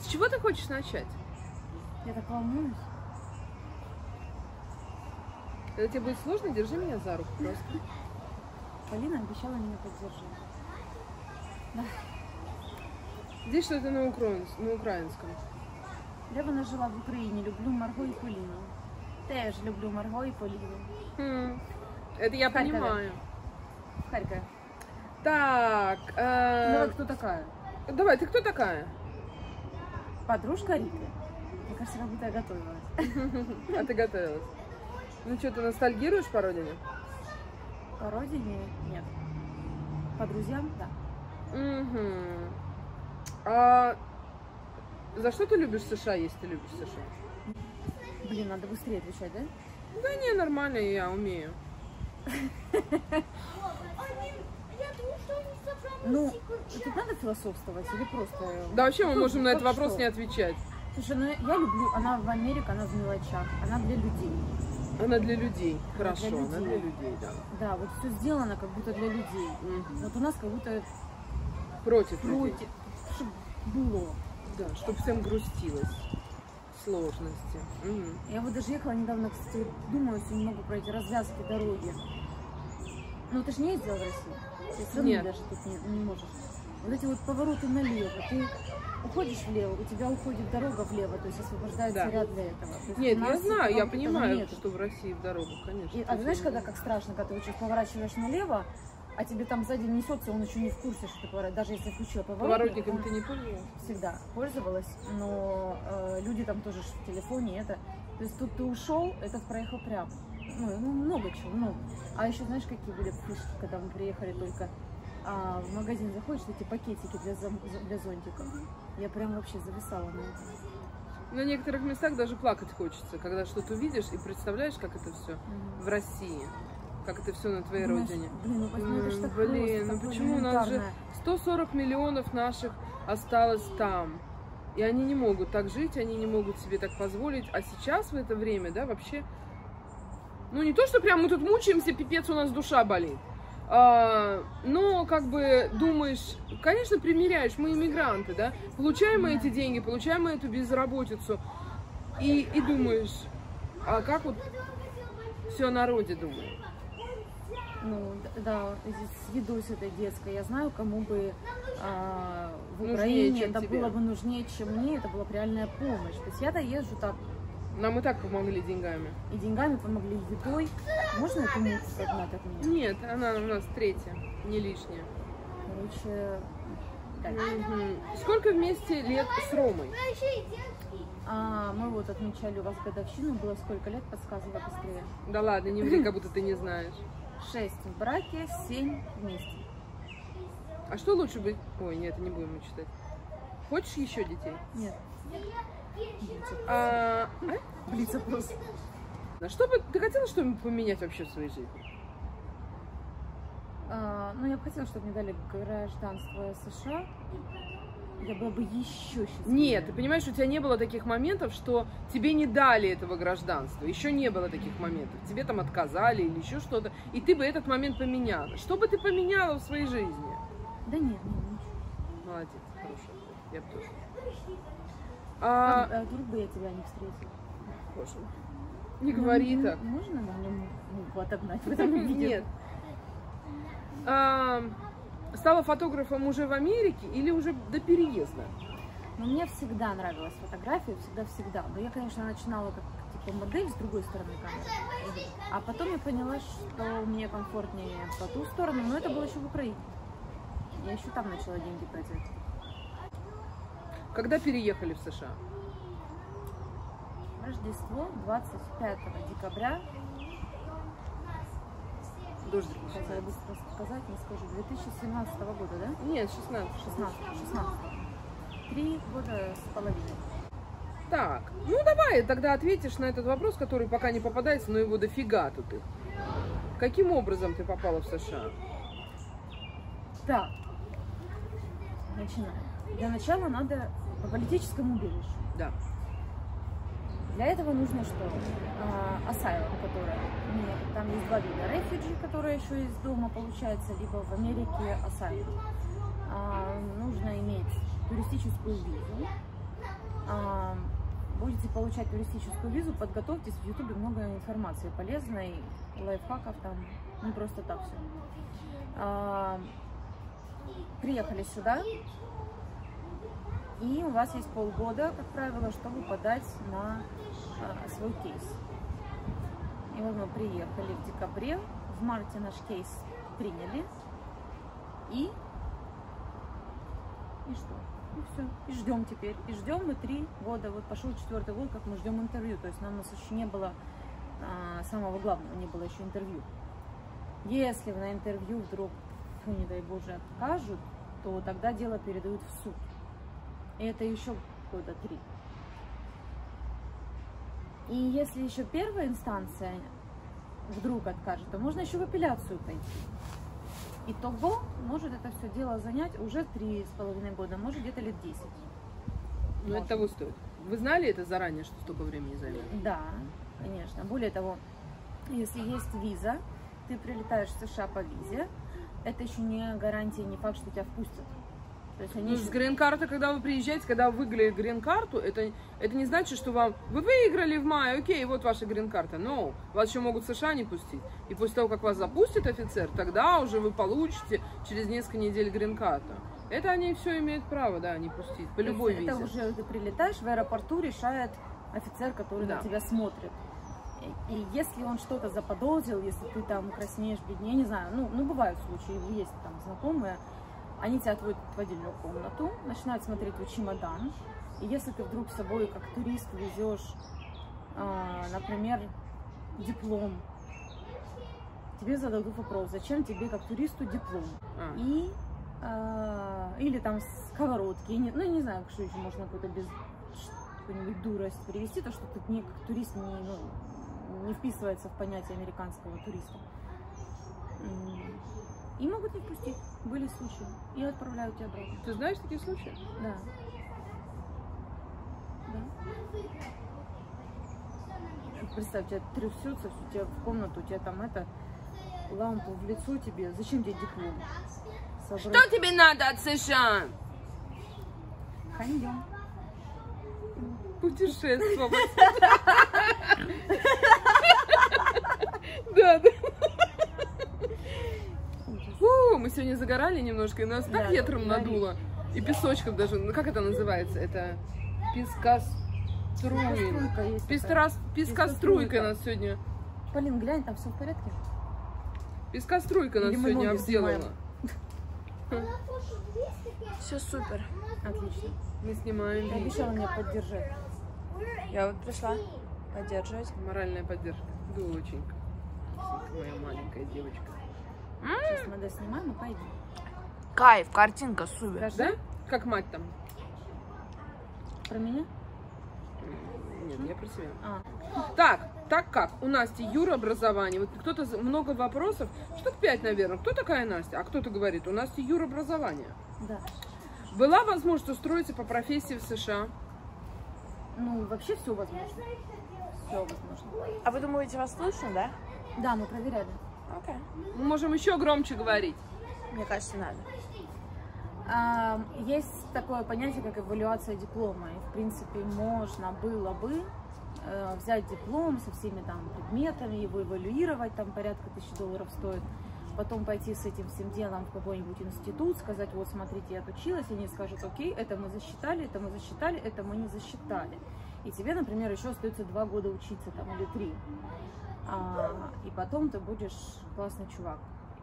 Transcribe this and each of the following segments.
С чего ты хочешь начать? Я так волнуюсь. Когда тебе будет сложно, держи меня за руку просто. Полина обещала меня поддержать. Здесь что-то на, украинс- на украинском. Я вона жила в Україні, люблю Марго і Поліну. Теж люблю Марго і Поліну. Хм, Это я Харькове. понимаю. В Харькове. Так, э, Давай, кто такая? давай, ты кто такая? Подружка Риты. Мне кажется, как будто я готовилась. А ты готовилась? Ну что, ты ностальгируешь по родине? По родине нет. По друзьям, да. Угу. А за что ты любишь США, если ты любишь США? Блин, надо быстрее отвечать, да? Да не, нормально, я умею. Ну, тут надо философствовать или просто... Да вообще мы Ну, можем на этот вопрос что? не отвечать. Слушай, ну я люблю, она в Америке, она в мелочах, она для людей. Она для людей. Она Хорошо, для она для людей. людей, да. Да, вот все сделано как будто для людей. Мгм. Вот у нас как будто Против людей. против, чтобы было. Да, чтобы всем грустилось. Сложности. Мгм. Я вот даже ехала недавно, кстати, думаю сегодня много про эти развязки дороги. Ну ты же не ездила в Россию? Ты все равно Нет. даже тут не, не можешь. Вот эти вот повороты налево, ты уходишь влево, у тебя уходит дорога влево, то есть освобождается Да. ряд для этого. То есть Нет, я знаю, я понимаю, нету. что в России в дорогу, конечно. И- а знаешь, когда как страшно, когда ты поворачиваешь налево, а тебе там сзади несется, он еще не в курсе, что ты поворачиваешь. Даже если включила поворотник, Поворотником ты не пользовалась? всегда пользовалась, но э, люди там тоже в телефоне это. То есть тут ты ушел, этот проехал прямо. Ну, ну, много чего, много. А еще знаешь, какие были фишки, когда мы приехали только а, в магазин заходишь, эти пакетики для, зам- для зонтиков. Я прям вообще зависала на этом. На некоторых местах даже плакать хочется, когда что-то увидишь и представляешь, как это все в России, как это все на твоей Понимаешь, родине. Блин, ну это ж так Блин, просто, ну почему у нас же элементарное. 140 миллионов наших осталось там. И они не могут так жить, они не могут себе так позволить. А сейчас в это время, да, вообще... Ну, не то, что прям мы тут мучаемся, пипец, у нас душа болит. А, но, как бы, думаешь, конечно, примеряешь, мы иммигранты, да, получаем мы эти деньги, получаем мы эту безработицу. И, и думаешь, а как вот все о народе думает? Ну, да, здесь с едой с этой детской. Я знаю, кому бы а, в Нужнее, Украине это тебе. было бы нужнее, чем мне. Это была бы реальная помощь. То есть я-то езжу так, Нам и так помогли деньгами. и деньгами помогли, и едой. Можно эту муку согнать от меня? Нет, она у нас третья, не лишняя. Короче. Мгм. Сколько вместе лет с Ромой? А, мы вот отмечали у вас годовщину. Было сколько лет? Подсказывала быстрее. Да ладно, не ври, как будто ты не знаешь. Шесть в браке, семь вместе. А что лучше быть? Ой, нет, не будем мы читать. Хочешь еще детей? Нет. А, а? Блиц опрос. А что бы ты хотела что-нибудь поменять вообще в своей жизни? А, ну, я бы хотела, чтобы мне дали гражданство США. Я была бы еще счастливее. Нет, ты понимаешь, у тебя не было таких моментов, что тебе не дали этого гражданства. Еще не было таких моментов. Тебе там отказали или еще что-то. И ты бы этот момент поменяла. Что бы ты поменяла в своей жизни? Да нет, нет, ничего. Молодец. Я тоже. А, А, а вдруг бы я тебя не встретила? боже, не говори Ну, так. Можно на мне муку отогнать в этом виде? Нет. А, стала фотографом уже в Америке или уже до переезда? Но мне всегда нравилась фотография, всегда-всегда. Но я, конечно, начинала как типа модель с другой стороны камеры. А потом я поняла, что мне комфортнее по ту сторону, но это было еще в Украине. Я еще там начала деньги тратить. Когда переехали в США? Рождество 25 декабря. Дождик я начинается. быстро сказать, не скажу. 2017 года, да? Нет, 16. 16, 16. Три года с половиной. Так, ну давай тогда ответишь на этот вопрос, который пока не попадается, но его дофига тут их. Каким образом ты попала в США? Так, начинаем. Для начала надо по политическому убежищу. Да. Для этого нужно что? А, Asylum, которая... Там есть два вида. Refugee, которая еще из дома получается, либо в Америке asylum. А, нужно иметь туристическую визу. а, будете получать туристическую визу, подготовьтесь, в Ютубе много информации полезной, лайфхаков там, не просто так все. А, приехали сюда, и у вас есть полгода, как правило, чтобы подать на а, свой кейс. И вот мы приехали в декабре, в марте наш кейс приняли, и и что? И все. И ждем теперь. И ждем мы три года. Вот пошел четвертый год, как мы ждем интервью. То есть нам у нас еще не было а, самого главного, не было еще интервью. Если на интервью вдруг, фу, не дай боже, откажут, то тогда дело передают в суд. И это еще года три. И если еще первая инстанция вдруг откажет, то можно еще в апелляцию пойти. Итого может это все дело занять уже три с половиной года, может где-то лет 10. Ну, это того стоит. Вы знали это заранее, что столько времени займет? Да, конечно. Более того, если есть виза, ты прилетаешь в США по визе, это еще не гарантия, не факт, что тебя впустят. То есть они Ну, с грин-карты, когда вы приезжаете, когда вы выиграли грин-карту, это, это не значит, что вам... Вы выиграли в мае, окей, вот ваша грин-карта. Но вас еще могут в США не пустить. И после того, как вас запустит офицер, тогда уже вы получите через несколько недель грин-карту. Это они все имеют право, да, не пустить. По любой это визе. уже ты прилетаешь, в аэропорту решает офицер, который Да. на тебя смотрит. И, если он что-то заподозрил, если ты там краснеешь, бледнее, не знаю, ну, ну бывают случаи, есть там знакомые, они тебя отводят в отдельную комнату, начинают смотреть твой чемодан. И если ты вдруг с собой как турист везешь, а, например, диплом, тебе зададут вопрос, зачем тебе как туристу диплом? А, И а, или там сковородки, ну не знаю, что еще можно какую-то без какую-нибудь дурость привести, то что тут не как турист не, ну, не вписывается в понятие американского туриста. И могут не впустить. Были случаи. И отправляют тебя обратно. Ты знаешь такие случаи? Да. Да. Представь, тебя трясется, у тебя в комнату, у тебя там это, лампу в лицо тебе. Зачем тебе диплом? Собрать- тебе надо от США? Ходим. Путешествовать. Да, да. Фу, мы сегодня загорали немножко, и нас так Да, ветром да. надуло. И песочком даже. Ну как это называется? Это пескоструй. Струйка есть такая. Пестрас... Пескоструйка Пескоструйка. нас сегодня. Полин, глянь, там все в порядке? Пескоструйка нас Или сегодня обделала. Все супер. Отлично. Мы снимаем Ты обещала меня поддержать. Я вот пришла поддерживать. Моральная поддержка. Доченька. Моя маленькая девочка. Сейчас мы доснимаем и пойдем. Кайф, картинка супер. Скажи Да? Как мать там? про меня. Нет, я про себя. А, Так, так как у Насти Юра образование, вот кто-то много вопросов, штук пять, наверное. Кто такая Настя? А кто-то говорит, у Насти Юра образование. да. Была возможность устроиться по профессии в США? Ну, вообще все возможно. Все возможно. А вы думаете, вас слышно, да? Да, мы проверяли. Окей. Мы можем еще громче говорить. Мне кажется, надо. А, Есть такое понятие, как эвалюация диплома. И, в принципе, можно было бы э, взять диплом со всеми там предметами, его эвалюировать, там порядка тысячи долларов стоит. Потом пойти с этим всем делом в какой-нибудь институт, сказать, вот смотрите, я отучилась, и они скажут, окей, это мы засчитали, это мы засчитали, это мы не засчитали. И тебе, например, еще остается два года учиться там или три. А, и потом ты будешь классный чувак.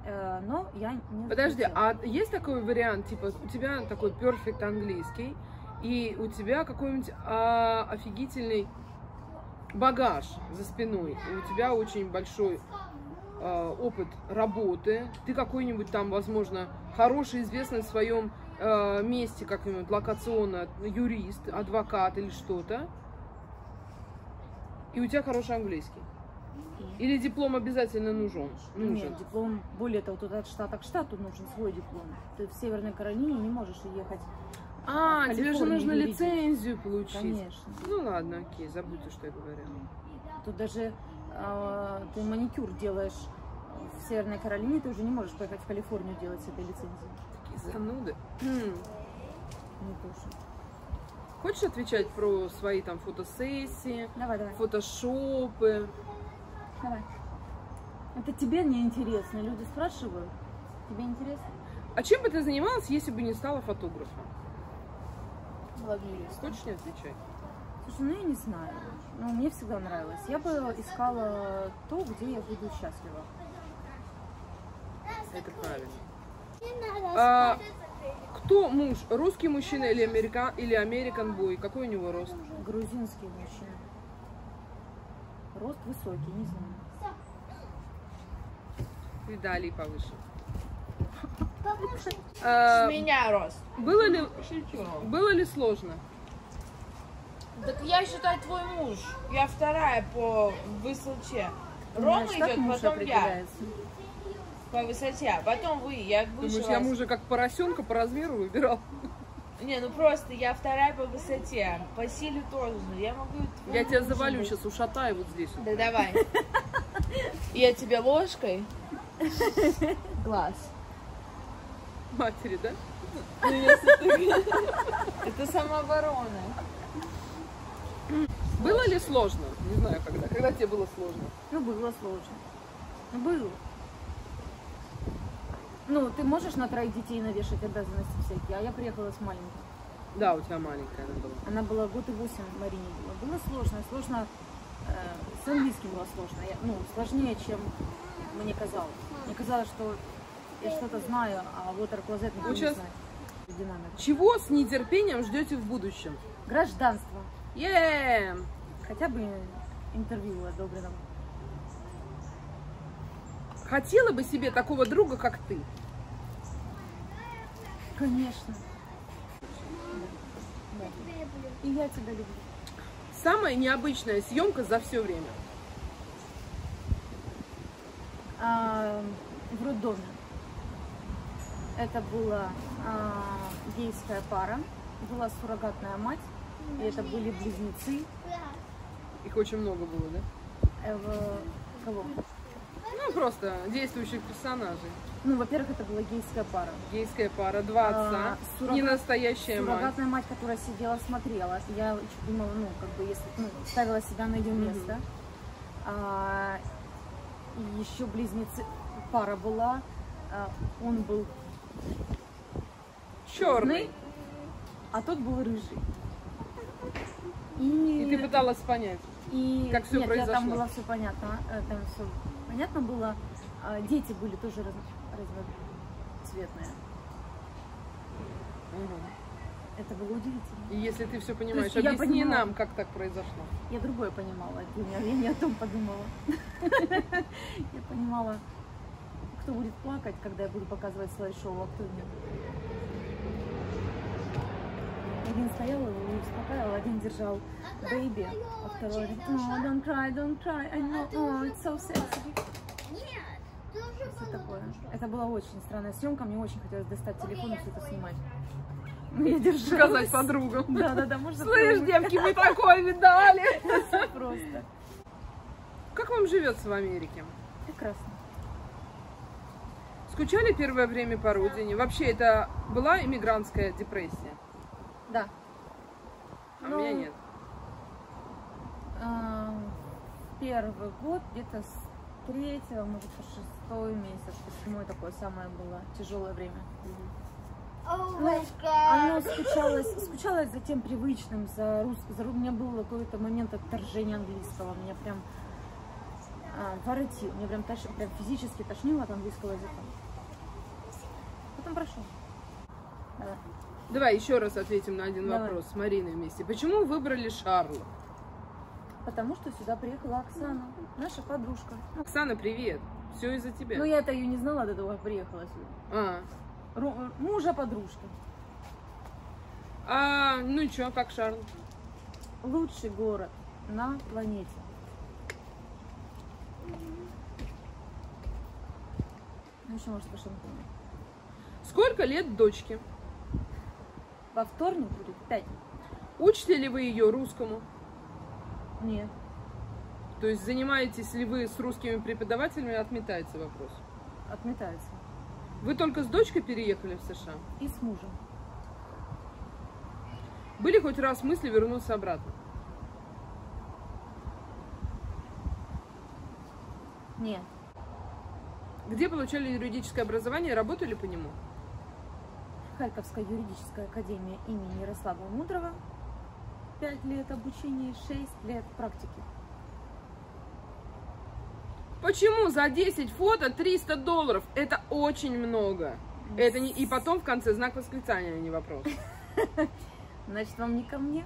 Э, но я не Подожди, а есть такой вариант, типа, у тебя такой перфект английский, и у тебя какой-нибудь а, офигительный багаж за спиной, и у тебя очень большой а, опыт работы, ты какой-нибудь там, возможно, хороший, известный в своем а, месте, как-нибудь локационно, юрист, адвокат или что-то, и у тебя хороший английский. Или диплом обязательно нужен? нужен. Нет, диплом, более того, тут от штата к штату нужен свой диплом. Ты в Северной Каролине не можешь уехать. А, тебе же нужно лицензию получить. Конечно. Ну ладно, окей, забудьте, что я говорила. Тут даже э, ты маникюр делаешь в Северной Каролине, ты уже не можешь поехать в Калифорнию делать с этой лицензией. Такие зануды. М, Не то, что- Хочешь отвечать про свои там фотосессии, Давай, давай, фотошопы? Давай. Это тебе не интересно. Люди спрашивают. Тебе интересно? А чем бы ты занималась, если бы не стала фотографом? Блогерист. Хочешь не отвечать? Слушай, ну я не знаю. Ну, мне всегда нравилось. Я бы искала то, где я буду счастлива. Это правильно. А, кто муж? Русский мужчина или американ или американ бой? Какой у него рост? Грузинский мужчина. Рост высокий, не знаю. И далее повыше. С А, меня рост. было ли было ли сложно? Так я считаю твой муж. Я вторая по высоте. Рома Знаешь, идет, потом я по высоте, а потом вы. Я выше Думаешь, я вас. мужа как поросенка по размеру выбирал? Не, ну просто я вторая по высоте. По силе тоже. Я могу... Я тебя завалю быть. сейчас, ушатаю вот здесь. Да давай. Я тебе ложкой. Глаз. Матери, да? Это самооборона. Было ли сложно? Не знаю, когда. Когда тебе было сложно? Ну, было сложно. Ну, было. Ну, ты можешь на троих детей навешать обязанности всякие, а я приехала с маленькой. Да, у тебя маленькая она была. Она была год и восемь Марине было. Было сложно, сложно. э, с английским было сложно. Я- ну, сложнее, чем мне казалось. Мне казалось, что я что-то знаю, а вот никто Ну, не сейчас- знает. Динамика. Чего с нетерпением ждете в будущем? Гражданство. е Хотя бы интервью одобрено. Хотела бы себе такого друга, как ты? Конечно. Да. И я тебя люблю. Самая необычная съемка за все время. А, в роддоме. Это была а, гейская пара, была суррогатная мать, и это были близнецы. Их очень много было, да? Э, в- кого? Ну, просто действующих персонажей. Ну, во-первых, это была гейская пара. Гейская пара, два А, отца, суррогат- не настоящая мать. Суррогатная мать, которая сидела, смотрела. Я думала, ну, как бы, если, ну, ставила себя на ее место. А, и еще близнецы, пара была. А, он был Черный. а тот был рыжий. И, И ты пыталась понять. и- как всё нет, я- там произошло? было все понятно. э, Там все понятно было. А, Дети были тоже раз- разноцветные. Это было удивительно. И если ты все понимаешь, есть я объясни понимала. нам, как так произошло. Я другое понимала, я не о том подумала. Я понимала, кто будет плакать, когда я буду показывать слайд-шоу, а кто нет. Один стоял его и успокаивал, один держал бэйби, а второй говорит, oh, don't cry, don't cry, I know, oh, it's so sexy. Такое? Это была очень странная съемка, мне очень хотелось достать телефон и все это снимать. Но я держалась. Сказать подругам. Да, да, да, можно Слышь, девки, мы такое видали. просто. Как вам живется в Америке? Прекрасно. Скучали первое время по родине? Вообще, это была иммигрантская депрессия? Да. А у Ну, меня нет. А, Первый год, где-то с третьего, может, по шестой месяц, седьмой такое самое было тяжелое время. Ну, оно скучалось, скучалось за тем привычным, за русским. За, у меня был какой-то момент отторжения английского. Меня прям а, воротил. Меня прям, тош- прям физически тошнило от английского языка. Потом прошел. Давай. Давай еще раз ответим на один Давай. вопрос с Мариной вместе. Почему выбрали Шарла? Потому что сюда приехала Оксана, наша подружка. Оксана, привет. Все из-за тебя. Ну, я-то ее не знала до того, как приехала сюда. А, Ру- мужа подружки. а ну и что, как Шарл? Лучший город на планете. Ну, еще может по шампуню. Сколько лет дочке? Во вторник будет пять. Учите ли вы ее русскому? Нет. То есть занимаетесь ли вы с русскими преподавателями, отметается вопрос. Отметается. Вы только с дочкой переехали в США? И с мужем. Были хоть раз мысли вернуться обратно? Нет. Где получали юридическое образование и работали по нему? Харьковская юридическая академия имени Ярослава Мудрого. Пять лет обучения, шесть лет практики. Почему за 10 фото 300 долларов? Это очень много. Это не... И потом в конце знак восклицания, а не вопрос. Значит, вам не ко мне.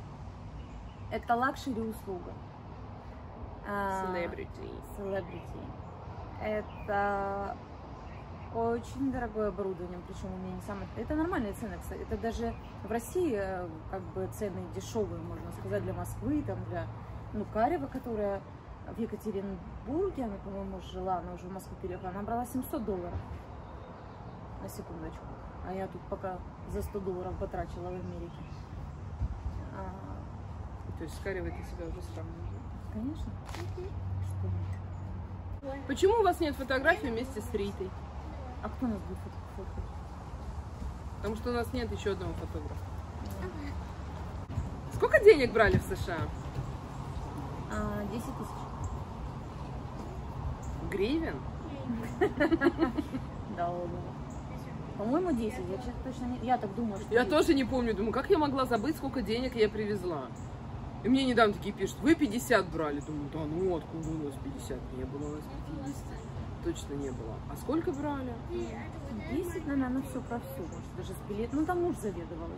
Это luxury услуга. А, Celebrity. Celebrity. Это очень дорогое оборудование, причем у меня не самое... Это нормальные цены, кстати. Это даже в России э, как бы цены дешевые, можно сказать, для Москвы, там для ну, Карева, которая в Екатеринбурге, она, по-моему, жила, она уже в Москву переехала, она брала 700 долларов. На секундочку. А я тут пока за 100 долларов потрачила в Америке. А, То есть скорее ты себя уже сравниваешь. конечно. Что нет? Почему у вас нет фотографий вместе с Ритой? А кто нас будет фоткать? Потому что у нас нет еще одного фотографа. Сколько денег брали в США? А, 10 тысяч. Гривен? Да, ладно. По-моему, 10. Я честно точно не... Я так думаю, что Я 10. тоже не помню. Думаю, как я могла забыть, сколько денег я привезла? И мне недавно такие пишут, вы 50 брали. Думаю, да ну откуда у нас 50? Не было у нас 50. Точно не было. А сколько брали? 10, наверное, ну все про все. Может, даже с билет. Ну, там муж заведовал.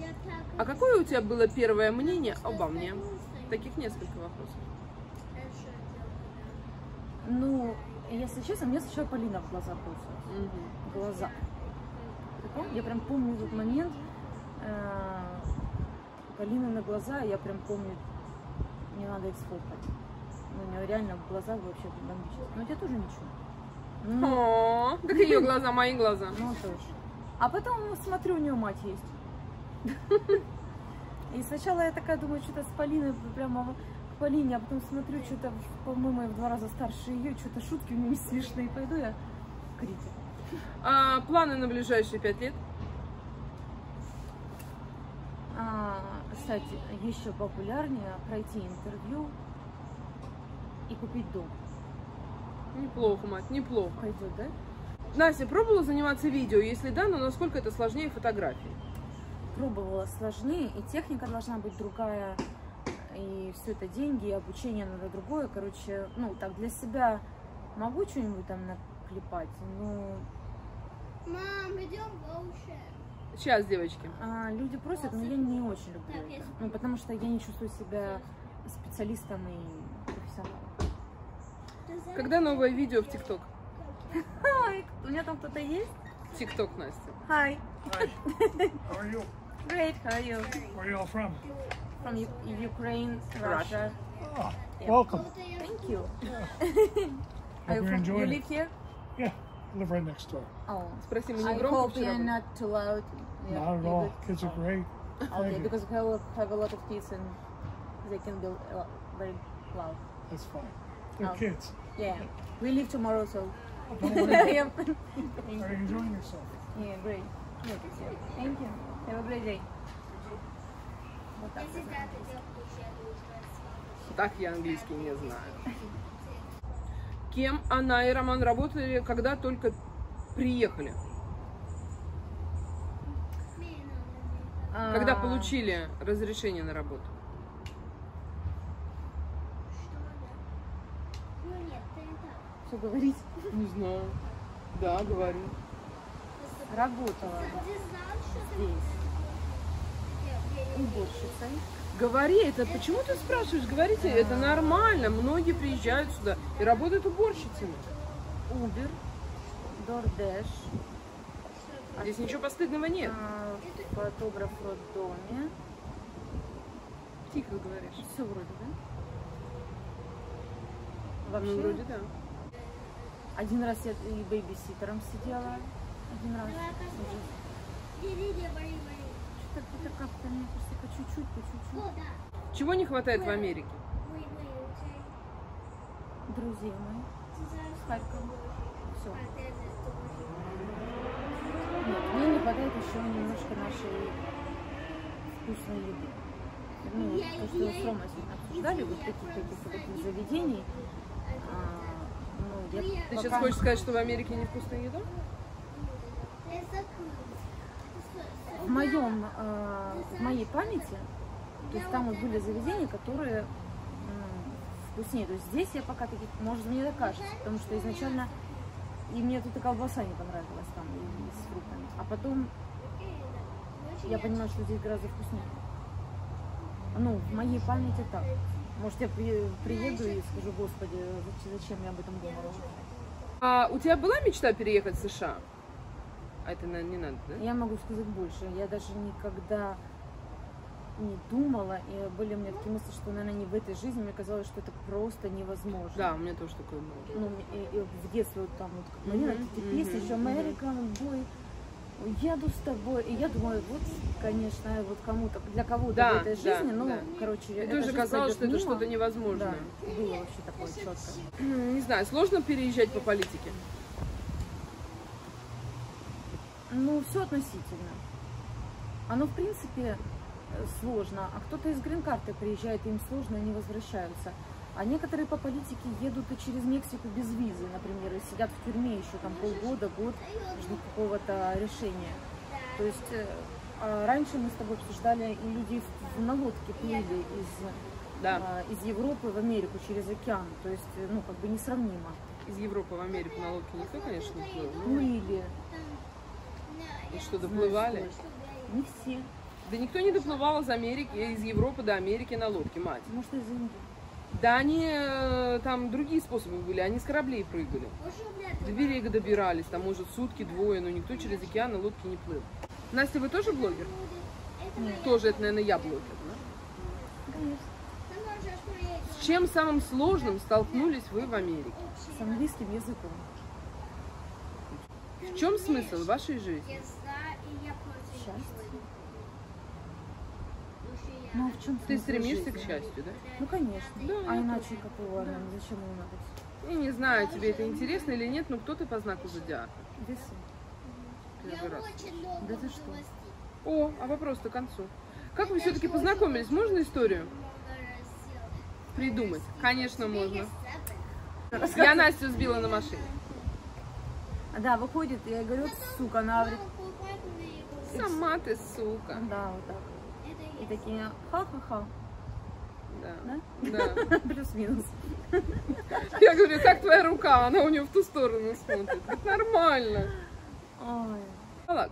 Я. А какое у тебя было первое мнение обо мне? Таких несколько вопросов. Ну, если честно, мне сначала Полина в глаза бросилась. В глаза. Я прям помню этот момент. э, Полина на глаза, я прям помню, не надо их сфоткать. Ну, у нее реально в глазах вообще бомбически. Но у тебя тоже ничего. Ну, О, так ее глаза, мои глаза. Ну, тоже. А потом смотрю, у нее мать есть. И сначала я такая думаю, что-то с Полиной прямо Полине, а потом смотрю, что-то, по-моему, я в два раза старше ее, что-то шутки у нее не смешные. Пойду я к Рите. А, планы на ближайшие пять лет? А, кстати, еще популярнее пройти интервью и купить дом. Неплохо, мать, неплохо. Пойдет, да? Настя, пробовала заниматься видео? Если да, но насколько это сложнее фотографии? Пробовала сложнее, и техника должна быть другая, и все это деньги, и обучение надо другое. Короче, ну, так, для себя могу что-нибудь там наклепать, но Мам, идем в. Сейчас, девочки. а, люди просят, но я не очень люблю это. Ну, потому что я не чувствую себя специалистом и профессионалом. Когда новое видео в ТикТок? У меня там кто-то есть? ТикТок, Настя. Hi. Hi. How are you? Great, how are you? Where are you all from? from U Ukraine, Russia. Ah, yeah. Welcome. Thank you. Yeah. Hope you enjoying You live here? Yeah, I live right next door. Oh, I hope you're not too loud. Yeah, not at all. Good. Kids are great. Oh, okay, because we have a lot of kids and they can be very loud. That's fine. They're oh. kids. Yeah. We leave tomorrow, so. Oh, Enjoy. Are you enjoying yourself? Yeah, great. Thank you. Have a great day. Вот так. Так я английский не знаю. Кем она и Роман работали, когда только приехали? Когда А, получили разрешение на работу? Ну нет, ты не так. Что говорить? Не знаю. Да, говорю. Работала здесь уборщицей. Говори, это почему ты спрашиваешь? Говорите, это нормально. Многие приезжают сюда и работают уборщицами. Uber, DoorDash, Здесь ничего постыдного нет. а, фотограф в роддоме. Тихо говоришь. Все вроде, да? Вообще, Ну, вроде да. один раз я и бейбиситером сидела. Один раз. Давай, Уже. Это как-то, мне кажется, по чуть-чуть, по чуть-чуть. Да. Чего не хватает в Америке? Друзей Харькова. Все. Нет, мне не хватает еще немножко нашей вкусной еды. Ну, то, что с Ромой обсуждали, вот таких каких-то таких заведений. а, ну, я Ты пока- сейчас хочешь сказать, что в Америке невкусная еда? В моем, э, в моей памяти, то есть там вот были заведения, которые вкуснее. То есть здесь я пока таких, может, мне так потому что изначально и мне тут и колбаса не понравилась там и с фруктами. А потом я понимаю, что здесь гораздо вкуснее. Ну, в моей памяти так. Может, я при- приеду и скажу, господи, зачем я об этом думала? А у тебя была мечта переехать в США? А это, наверное, не надо, да? Я могу сказать больше. Я даже никогда не думала, и были у меня такие мысли, что, наверное, не в этой жизни. Мне казалось, что это просто невозможно. Да, у меня тоже такое было. Ну, и, и в детстве вот там вот как Марина, Мгм, эти песни, еще мгм. American Boy, еду с тобой. И я думаю, вот, конечно, вот кому-то, для кого-то Да, в этой да, жизни, ну, да. короче, Мне эта тоже казалось, что это мимо. что-то невозможное. Да, было вообще такое четко. Не знаю, сложно переезжать по политике? Ну, все относительно. Оно, в принципе, э, сложно. А кто-то из грин-карты приезжает, им сложно, они возвращаются. А некоторые по политике едут и через Мексику без визы, например, и сидят в тюрьме еще там полгода, год, ждут какого-то решения. То есть э, а раньше мы с тобой обсуждали, и люди на лодке плыли из, Да. а, из Европы в Америку через океан. То есть, э, ну, как бы несравнимо. Из Европы в Америку на лодке никто, конечно, не плыл. Ну, Плыли. И что, доплывали? Не все. Да никто не доплывал из Америки, из Европы до Америки на лодке, мать. Может, из Индии. Да они, э, там другие способы были, они с кораблей прыгали. До берега добирались, там, может, сутки, двое, но никто через океан на лодке не плыл. Настя, вы тоже блогер? Нет. Тоже, это, наверное, я блогер, да? Конечно. С чем самым сложным столкнулись вы в Америке? С английским языком. В чем смысл вашей жизни? Ну, а в чем Ты стремишься к жизни? счастью, да? Ну, конечно. Да, а я иначе какого она? Зачем ему надо? Я не знаю, тебе это интересно или нет, но кто ты по знаку зодиака? Весы. Первый раз. Да ты что? О, а вопрос-то к концу. Как вы все-таки познакомились? Можно историю придумать? Конечно, можно. Я Настю сбила на машине. А, Да, выходит, я говорю, сука, она говорит, Сама ты, сука. да, вот так. И такие, ха-ха-ха, Да. да? Да. Плюс-минус. Я говорю, как твоя рука? Она у нее в ту сторону смотрит. Это нормально. Ой.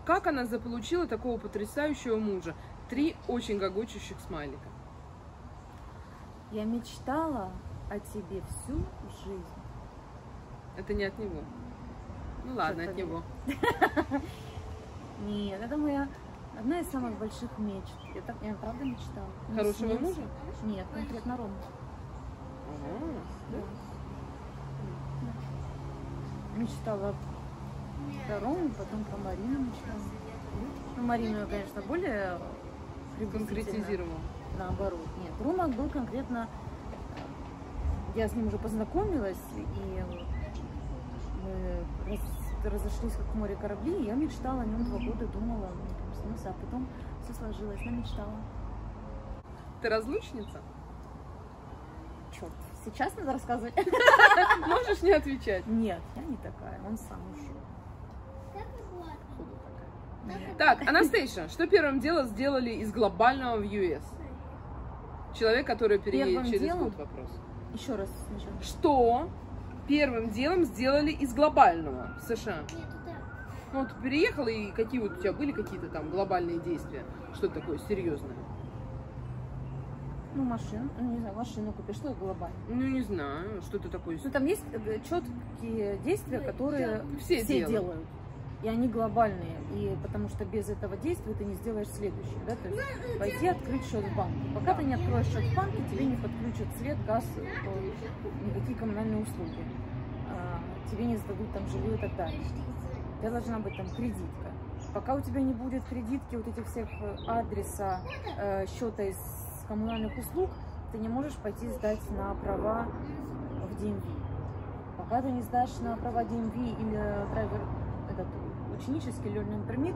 Как она заполучила такого потрясающего мужа? Три очень гогочущих смайлика. Я мечтала о тебе всю жизнь. Это не от него. Ну ладно, от него. Нет, это моя одна из самых больших мечт. Я, так, я правда мечтала. Хорошего снился- мужа? Нет, конкретно Рома. Ага. Мечтала про Рому, потом про Марину мечтала. Ну, Марину я, конечно, более приблизительно. Конкретизировал. Наоборот. Нет, Рома был конкретно... э, Я с ним уже познакомилась, и мы разошлись как в море корабли, и я мечтала о нем два года, думала, он там снился, а потом все сложилось, намечтала. Ты разлучница? Черт, сейчас надо рассказывать? Можешь не отвечать. Нет, я не такая, он сам ушел. Так, Анастейша, что первым делом сделали из глобального в US? Человек, который переедет Первым через делом? год вопрос. Еще раз сначала. Что первым делом сделали из глобального в США? Ну, вот переехала, и какие вот у тебя были какие-то там глобальные действия? Что такое серьезное? Ну, машину, ну, не знаю, машину купишь, что глобально? Ну, не знаю, что это такое. Ну, там есть четкие действия, которые Все все, делают. делают. И они глобальные. И потому что без этого действия ты не сделаешь следующее. Да? То есть пойти открыть счет в банке. Пока ты не откроешь счет в банке, тебе не подключат свет, газ, э, никакие коммунальные услуги. А, Тебе не сдадут там жилье и так далее. У тебя должна быть там кредитка. Пока у тебя не будет кредитки, вот этих всех э, адреса, э, счета из коммунальных услуг, ты не можешь пойти сдать на права в DMV. Пока ты не сдашь на права DMV или драйвер, этот ученический learning permit,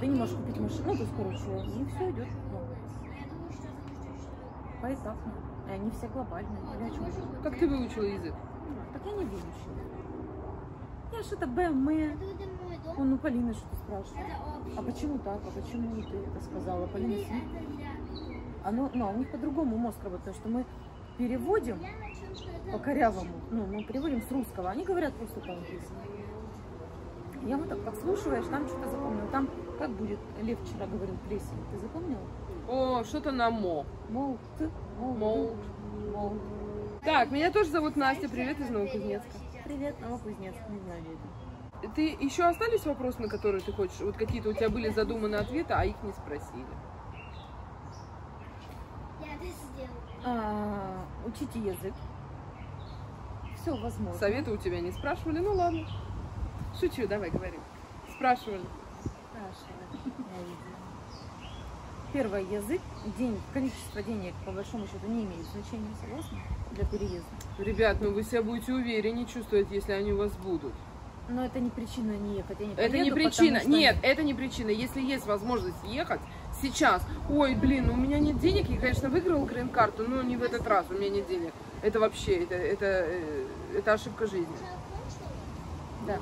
ты не можешь купить машину, ну, то есть, короче, и все идет. Ну, поэтапно. И они все глобальные. О чем? Как ты выучила язык? Так я не выучила. Я что-то БМ. Он у Полины что-то спрашивает. А почему так? А почему ты это сказала? Полина сидит. Оно, ну, а у них по-другому мозг работает, потому что мы переводим Я по корявому. Ну, мы переводим с русского. Они говорят просто по-английски. Я вот так подслушиваешь, там что-то запомнил. Там как будет, Лев вчера говорил плесень. Ты запомнил? О, что-то на мо. Мол, ты, мол, Мол. ты, мол. Так, меня тоже зовут Настя, привет из Новокузнецка. Привет, Новокузнецк, не знаю, это. Ты еще остались вопросы, на которые ты хочешь? Вот какие-то у тебя были задуманы ответы, а их не спросили. Я это. А, учите язык. Все возможно. Советы у тебя не спрашивали? Ну ладно. Шучу, давай, говори. Спрашивали. Видела. Первое, язык, день, количество денег, по большому счету, не имеет значения, согласны? Для переезда. Ребят, ну вы себя будете увереннее чувствовать, если они у вас будут. Но это не причина не ехать. Я не Это не поеду, причина. потому Нет, это не причина. Если есть возможность ехать сейчас, ой, блин, у меня нет денег, я, конечно, выиграл грин-карту, но не в этот раз, у меня нет денег. Это вообще, это, это, э, это ошибка жизни. Да.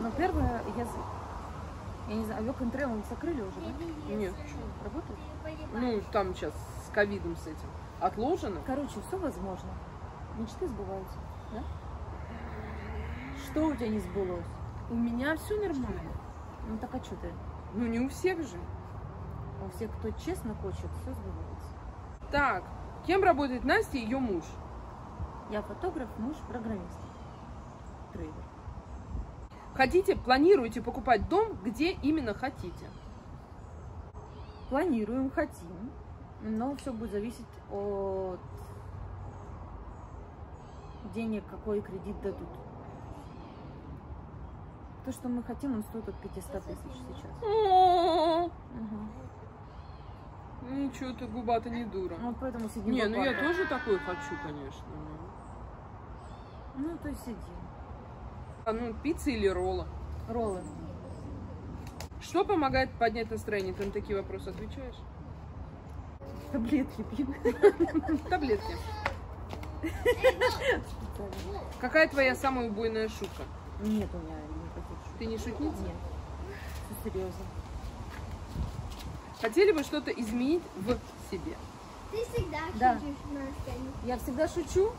Но первое, язык. Я не знаю, Авиакон Travel закрыли уже, да? Нет, Работает? ну там сейчас с ковидом с этим отложено. Короче, все возможно. Мечты сбываются, да? Что у тебя не сбылось? У меня все нормально. Ну так а что ты? Ну не у всех же. У всех, кто честно хочет, все сбывается. Так, кем работает Настя и ее муж? Я фотограф, муж программист. Трейдер. Хотите, планируете покупать дом, где именно хотите? Планируем, хотим, но все будет зависеть от денег, какой кредит дадут. То, что мы хотим, он стоит от 500 тысяч сейчас. Мгм. Ничего ты, губа-то не дура. Вот поэтому сидим Не, ну я тоже такой хочу, конечно. но- Ну, то есть сидим. А ну, пицца или ролла? Роллы. Что помогает поднять настроение? Ты на такие вопросы отвечаешь? Таблетки пьем. Таблетки. Какая твоя самая убойная шутка? Нет у меня никаких шуток. Ты не шутница? Нет. Все серьезно. Хотели бы что-то изменить в себе? Ты всегда Да. шутишь на сцене. Я всегда шучу.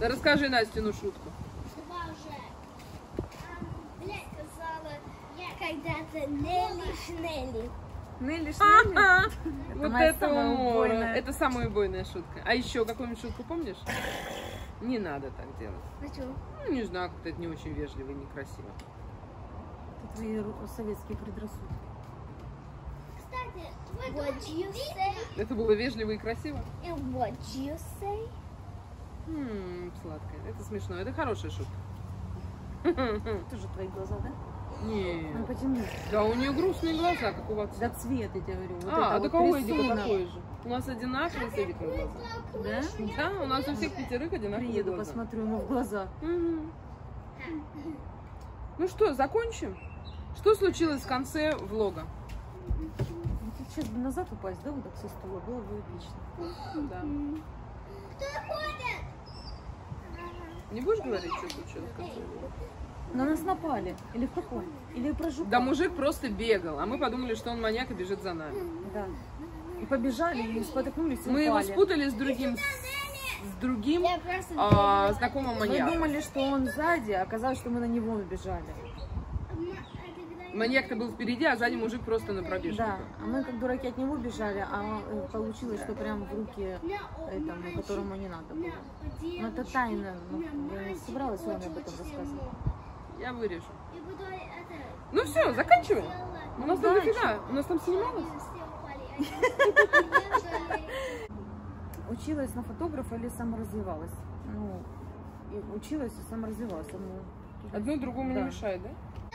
Да расскажи Настину шутку. Два уже. А, Блядь, сказала, я когда-то Нелли Шнелли. Нелли Шнелли. А, Вот это самая убойная. Это самая убойная шутка. А еще какую-нибудь шутку помнишь? Не надо так делать. Почему? Ну, не знаю, как-то это не очень вежливо и некрасиво. Это твои советские предрассудки. Кстати, What you say Это было вежливо и красиво? and what you say? М, сладкое. Это смешно. Это хорошая шутка. Тоже твои глаза, да? Ну, Не. потемнее. Да, у нее грустные глаза, как у вас. Да цвет, я тебе говорю. Вот а, это а вот у Эдика такой же. У нас одинаковые с Эдиком глаза. Да? Да, у нас у всех пятерых одинаковые Приеду, глаза. посмотрю ему в глаза. Мгм. Ну что, закончим? Что случилось в конце влога? Ну, сейчас бы назад упасть, да, вот так со стула, было бы отлично. Да. Кто ходит? Не будешь говорить, что случилось в конце влога? На нас напали. Или в каком? Или про жука? Да мужик просто бегал, а мы подумали, что он маньяк и бежит за нами. Да. И побежали, и спотыкнулись, и Мы его упали. спутали с другим, с другим а, знакомым Мы маньяком. думали, что он сзади, а оказалось, что мы на него набежали. Маньяк-то был впереди, а сзади мужик просто на пробежке. Да, а мы как дураки от него бежали, а получилось, что прям в руки этому, которому не надо было. Но это тайна, ну, я не собралась с вами об этом рассказывать. Я вырежу. И буду это... Ну все, заканчиваем. У нас там дофига. У нас там снималось. Училась на фотографа или саморазвивалась? Ну, и училась и саморазвивалась. Ну, Одно другому не мешает, да?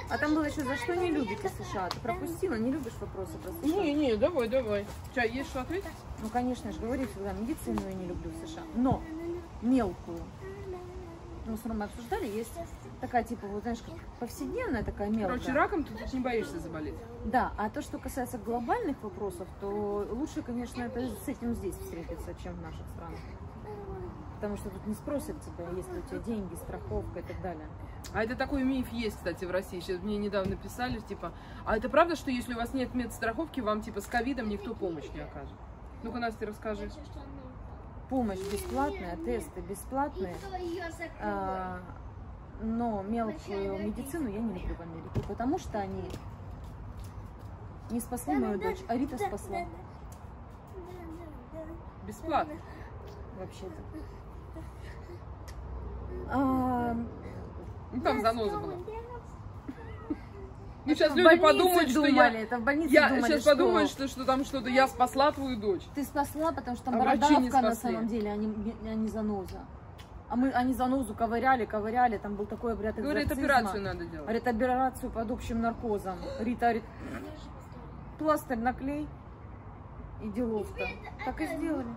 А там было еще за что не любите США? Ты пропустила? Не любишь вопросы про США? Не, не, давай, давай. Че, есть что ответить? Ну, конечно, же говорю всегда, медицину я не люблю в США. Но мелкую мы с Ромой обсуждали, есть такая, типа, вот, знаешь, как повседневная такая мелкая. Короче, раком ты тут не боишься заболеть. Да, а то, что касается глобальных вопросов, то лучше, конечно, это с этим здесь встретиться, чем в наших странах. Потому что тут не спросят тебя, есть ли у тебя деньги, страховка и так далее. А это такой миф есть, кстати, в России. Сейчас мне недавно писали, типа, а это правда, что если у вас нет медстраховки, вам, типа, с ковидом никто помощь не окажет? Ну-ка, Настя, расскажи. Помощь бесплатная, тесты бесплатные, а, но мелкую медицину я не люблю в Америке, потому что они не спасли мою дочь, а Рита спасла Бесплатно. вообще-то. А, Ну, там заноза была. Ну, сейчас люди подумают, что я... это в больнице Я думали, сейчас что подумают, что, что там что-то я спасла твою дочь. Ты спасла, потому что там А бородавка на самом деле, а не, а не заноза. А мы, они занозу ковыряли, ковыряли, там был такой обряд Говорит, операцию надо делать. Говорит, операцию под общим наркозом. Рита говорит, пластырь наклей и делов-то. Так и сделали.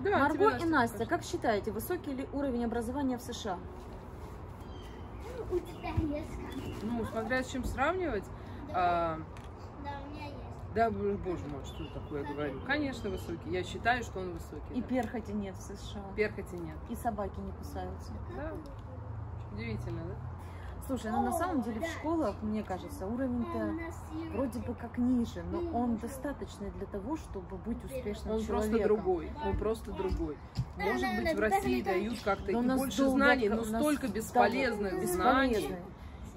Да, Марго и Настя как считаете, высокий ли уровень образования в США? У тебя есть карта? Ну, смотря с чем сравнивать. а, Да. Да, боже мой, что такое я говорю. Конечно, высокий. Я считаю, что он высокий. И да. перхоти нет в США. Перхоти нет. И собаки не кусаются. Да. Удивительно, да? Слушай, ну на самом деле в школах, мне кажется, уровень-то вроде бы как ниже, но он достаточный для того, чтобы быть успешным Он просто человеком. другой. Он просто другой. Может быть, в России дают как-то больше долго- знаний, но столько бесполезных знаний.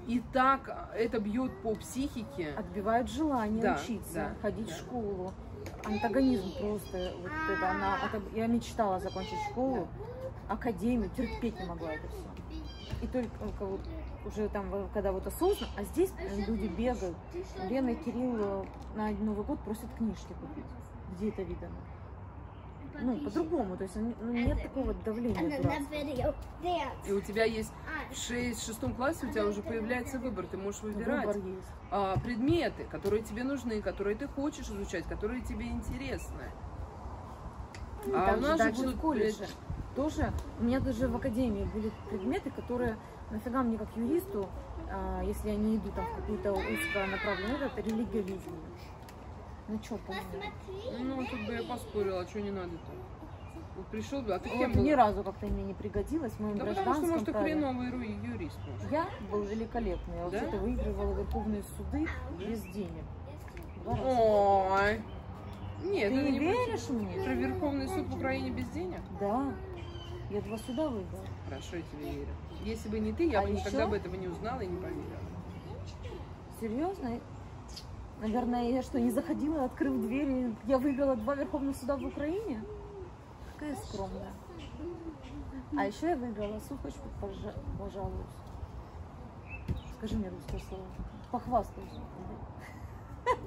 И так это бьет по психике. Отбивают желание Да, учиться, да, ходить да. в школу. Антагонизм просто. Вот это она, это- я мечтала закончить школу, академию, терпеть не могла это все. И только вот уже там, э, когда вот осознанно, а здесь э, люди бегают. Лена и Кирилл э, на Новый год просят книжки купить. Где это видано? Ну, по-другому, то есть ну, нет такого давления дурацкого. И у тебя есть А, в шесть- в шестом классе у тебя уже появляется выбор. Ты можешь выбирать а, предметы, которые тебе нужны, которые ты хочешь изучать, которые тебе интересны. И А у нас же будут, блядь, Тоже у меня даже в академии были предметы, которые нафига мне как юристу, а, если я не иду там в какую-то узконаправленную, это религия видения. Ну что, понимаешь? Ну, тут бы я поспорила, а что не надо-то? Вот пришел бы, а ты Вот кем был? ни разу как-то мне не пригодилось в моем Да потому что, может, ты праве. хреновый ру- юрист, может. Я был великолепный. Я Да? вообще-то выигрывала верховные суды без денег. Два раза. Ой. Нет, Ты не не веришь мне? Про Верховный суд в Украине без денег? Да. Я два суда выиграла. Хорошо, я тебе верю. Если бы не ты, я А бы никогда еще? бы этого не узнала и не поверила. Серьезно? Наверное, я что, не заходила, открыв двери, я выиграла два верховных суда в Украине? Какая скромная. А еще я выиграла суд, хочешь пожа- пожалуюсь? Скажи мне русское слово. Похвастайся.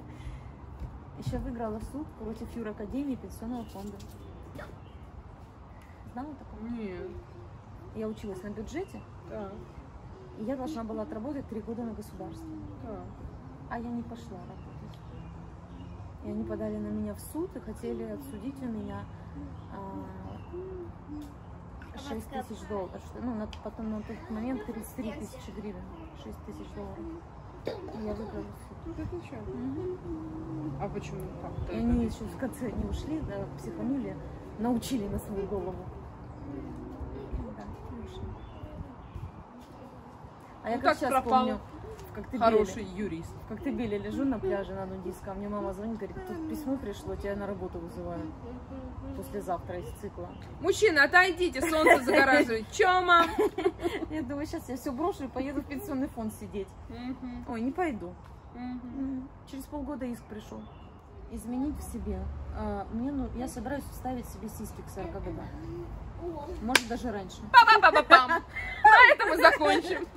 Еще выиграла суд против юракадемии пенсионного фонда. Знала такое? Нет. Я училась на бюджете, Так, и я должна была отработать три года на государстве. так. А я не пошла работать. И они подали на меня в суд и хотели отсудить у меня а, 6 тысяч долларов. Ну, на, потом на тот момент 33 тысячи гривен. 6 тысяч долларов. И я выиграла суд. Да ты чё? А почему? Как И они еще в конце не ушли, да, психанули, научили на свою голову. Да, и ушли. А я Ну, как так сейчас пропал помню, в Коктебеле. Хороший юрист. В Коктебеле лежу на пляже на нудистском, мне мама звонит, говорит, тут письмо пришло, тебя на работу вызывают послезавтра из цикла. Мужчина, отойдите, солнце загораживает. Чё, мам? Я думаю, сейчас я все брошу и поеду в пенсионный фонд сидеть. Ой, не пойду. Через полгода иск пришел. Изменить в себе. А, Мне, ну, я собираюсь вставить себе сиськи к 40 годам. Может, даже раньше. Па-па-па-па-пам. На этом мы закончим.